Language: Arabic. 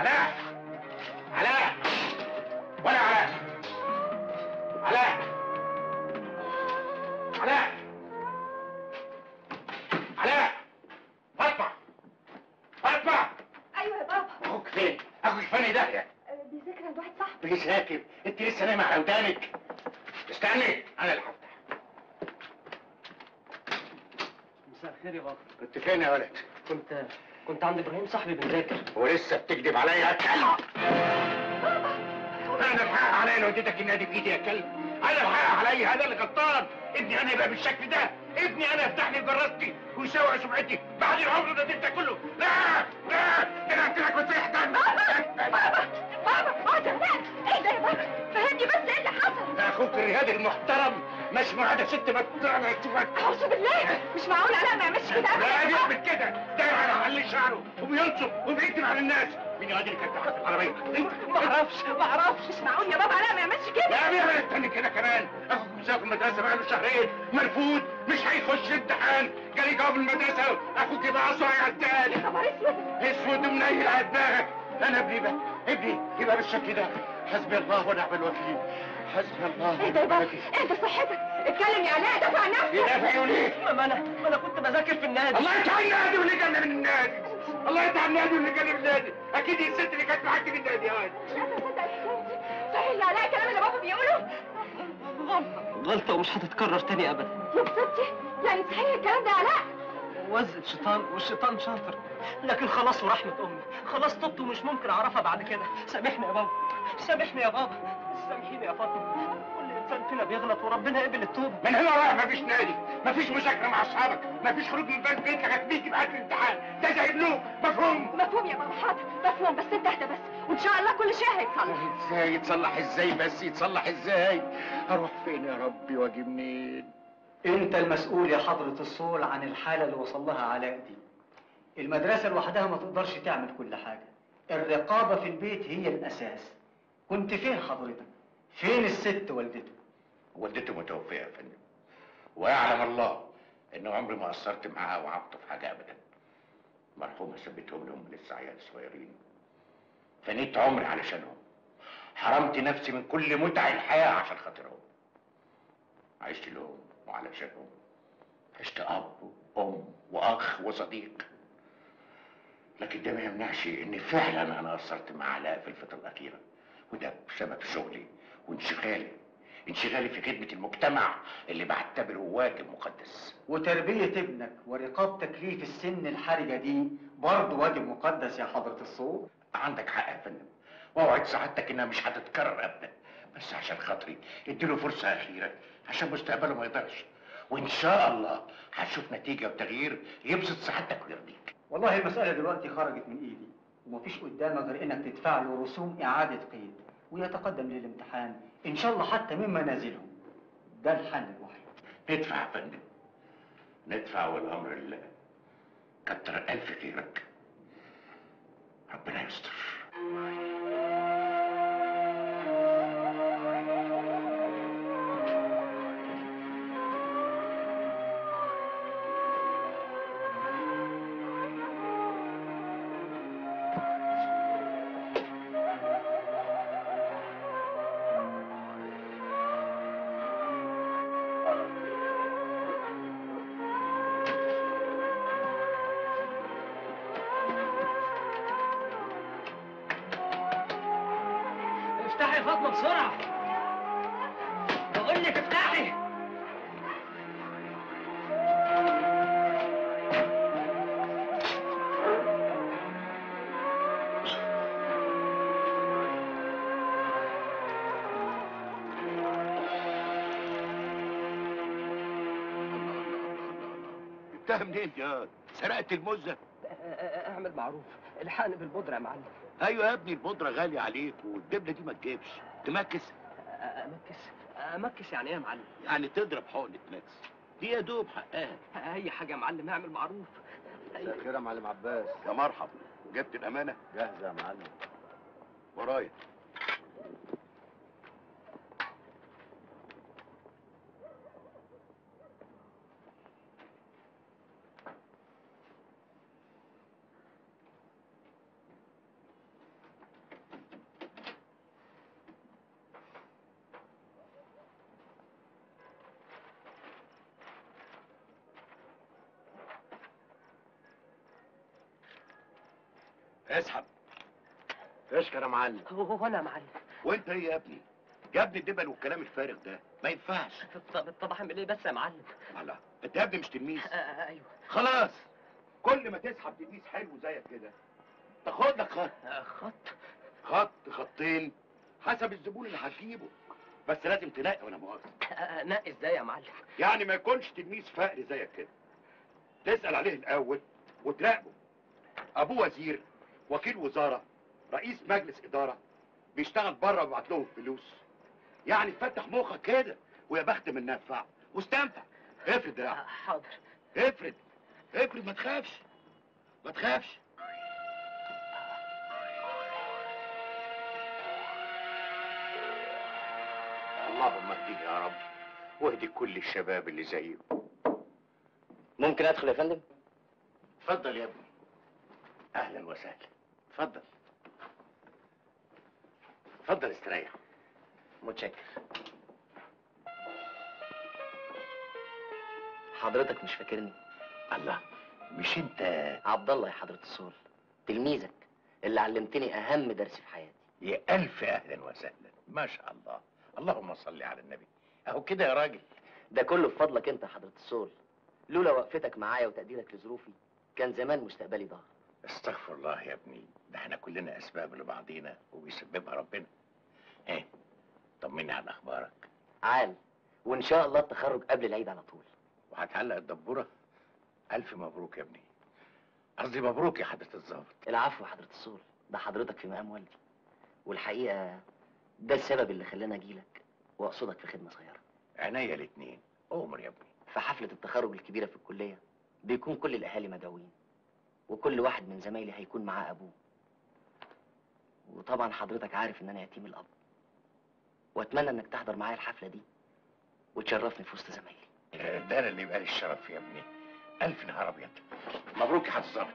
علاء! علاء! ولا علاء! علاء! علاء! علاء! فاطمة فاطمة أيوه يا بابا. أخوك فين؟ أخوك فين؟ داهية بيذاكر عند واحد صاحبي. ساكت؟ أنت لسه نايمة على ودانك. استني أنا اللي هفتح. مساء الخير يا بابا. كنت فين يا ولد؟ كنت كنت عند إبراهيم صاحبي بنذاكر ولسه بتكذب عليا يا كلب. أنا الحق عليا لو اديتك النادي بايدي يا كلب. أنا الحق عليا هذا اللي غلطان. ابني أنا يبقى بالشكل ده. ابني أنا يفتح لي جرستي ويسوق سمعتي بعد العمر ده انت كله. لا! لا! ده أنا قلت لك دم بابا! بابا! اقعد ولاد إيه ده يا بابا؟ فهمني بس إيه اللي حصل؟ ده أخوك الرياضي المحترم. مش معاده ست ما تطلع أعوذ بالله! مش معقول وبينصب وبيكتب على الناس. مين يا اللي كانت تحت العربيه؟ ما أعرفش ما أعرفش. معقول يا بابا. علاء ما يعملش كده. لا بيعمل استني كده كمان. أخوك مسافر المدرسة بقاله شهرين مرفوض مش هيخش امتحان. جالي جواب المدرسة أخوك يبقى صايع التاني. يا خبر اسود. اسود ومنيل على دماغك. أنا ابني بقى ابني يبقى بالشكل ده. حسبي الله ونعم الوكيل. حسبي الله إيه ده يا بابا؟ انت صحتك؟ اتكلم يا علاء دافع عن نفسك. يدافع إيه؟ ما أنا ما أنا كنت بذاكر في النادي. الله النادي واللي جانا من النادي. الله يتعب النادي واللي جانا من النادي أكيد الست اللي كانت معاك في النادي هاي دي صحيح يا علاء الكلام اللي بابا بيقوله. غلطة غلطة ومش هتتكرر تاني ابدا. يا بصدتي يعني صحيح الكلام ده يا علاء وزة شيطان والشيطان شاطر. لكن خلاص ورحمة أمي. خلاص تبت ومش ممكن أعرفها بعد كده. سامحني يا بابا. سامحني يا بابا. سامحيني يا فاطمة. انسان فينا بيغلط وربنا قبل التوبة من هنا رايح مفيش نادي. مفيش مذاكرة مع أصحابك. مفيش خروج من بيت بيتك هتبيجي بعد الامتحان. ده زي ابنه مفهوم؟ مفهوم يا بابا حاضر مفهوم. بس انت اهدى بس. وإن شاء الله كل شيء هيتصلح. إزاي؟ يتصلح إزاي بس؟ يتصلح إزاي؟ أروح فين يا ربي واجي منين؟ انت المسؤول يا حضرة الصول عن الحالة اللي وصل لها علاء دي المدرسة لوحدها ما تقدرش تعمل كل حاجة. الرقابة في البيت هي الأساس. كنت فين حضرتك؟ فين الست والدته؟ والدته متوفية يا فندم. ويعلم الله ان عمري ما قصرت معاها وعبت في حاجة ابدا. مرحومه سبتهم لهم لسه عيال صغيرين. فنيت عمري علشانهم. حرمت نفسي من كل متع الحياة عشان خاطرهم. عشت لهم وعلشانهم. عشت أب وأم وأخ وصديق. لكن ده ما يمنعش إن فعلا أنا قصرت مع علاء في الفترة الأخيرة. وده بسبب شغلي وانشغالي. انشغالي في خدمة المجتمع اللي بعتبره واجب مقدس. وتربية ابنك ورقابتك ليه في السن الحرجة دي برضه واجب مقدس يا حضرة الصول عندك حق يا فندم. وأوعد سعادتك إنها مش هتتكرر ابدا. بس عشان خاطري اديله فرصة أخيرة عشان مستقبله ما يضيعش. وإن شاء الله هتشوف نتيجة وتغيير يبسط سعادتك ويرضيك. والله المسألة دلوقتي خرجت من إيدي ومفيش قدامك غير إنك تدفع له رسوم إعادة قيد. ويتقدم للامتحان إن شاء الله حتى من منازلهم ده الحل الوحيد. ندفع يا فندم. ندفع والأمر لله كتر ألف خيرك. ربنا يستر. يا فاطمة بسرعة. بقول لك افتحي. جبتها منين يا سرقت المزه اعمل معروف. الحقني بالبودرة يا معلم. أيوه يا ابني البودرة غالية عليك والدبلة دي ما تجيبش. تمكس؟ أمكس. أمكس يعني إيه يا معلم؟ يعني تضرب حقنه mix دي يا دوب حقها. أي حاجة يا معلم اعمل معروف. مساء الخير يا معلم عباس. يا مرحبا جبت الأمانة؟ جاهزة يا معلم. ورايا. اسحب. اشكر يا معلم؟ هو أنا يا معلم. وأنت إيه يا ابني؟ يا ابني الدبل والكلام الفارغ ده ما ينفعش. طب طب أعمل إيه بس يا معلم؟ الله أنت يا ابني مش تلميذ. آه، آه، أيوه. خلاص. كل ما تسحب تلميذ حلو زيك كده. تاخد لك خط. آه، خط؟ خط خطين حسب الزبون اللي هتجيبه. بس لازم تنقي وأنا مؤاخذه نقي إزاي يا معلم؟ يعني ما يكونش تلميذ فقري زيك كده. تسأل عليه الأول وتراقبه. أبوه وزير. وكيل وزارة رئيس مجلس إدارة بيشتغل بره وبيبعت لهم فلوس. يعني فتح مخك كده ويا بخت من نفع. واستنفع. افرد آه، دراعك حاضر. افرد افرد ما تخافش. ما تخافش. اللهم اهديه يا رب واهدي كل الشباب اللي زيه ممكن أدخل يا فندم؟ اتفضل يا ابني. أهلا وسهلا. اتفضل. اتفضل استريح. متشكر. حضرتك مش فاكرني؟ الله مش انت. عبد الله يا حضرة الصول. تلميذك اللي علمتني أهم درس في حياتي. يا ألف أهلا وسهلا. ما شاء الله. اللهم صل على النبي. أهو كده يا راجل. ده كله بفضلك انت يا حضرة الصول. لولا وقفتك معايا وتقديرك لظروفي كان زمان مستقبلي ضاع. استغفر الله يا ابني. ده إحنا كلنا أسباب لبعضينا وبيسببها ربنا. إيه طمني على أخبارك. عال وإن شاء الله التخرج قبل العيد على طول. وهتعلق الدبورة. ألف مبروك يا ابني. قصدي مبروك يا حضرة الظابط العفو يا حضرة الصول ده حضرتك في مقام والدي. والحقيقة ده السبب اللي خلاني اجيلك وأقصدك في خدمة صغيرة. عينيا الاتنين. أمر يا ابني. في حفلة التخرج الكبيرة في الكلية بيكون كل الأهالي مدعوين. وكل واحد من زمايلي هيكون معاه أبوه. وطبعا حضرتك عارف إن أنا يتيم الأب. وأتمنى إنك تحضر معايا الحفلة دي وتشرفني في وسط زمايلي. ده أنا اللي يبقى لي الشرف يا ابني. ألف نهار أبيض. مبروك يا الظابط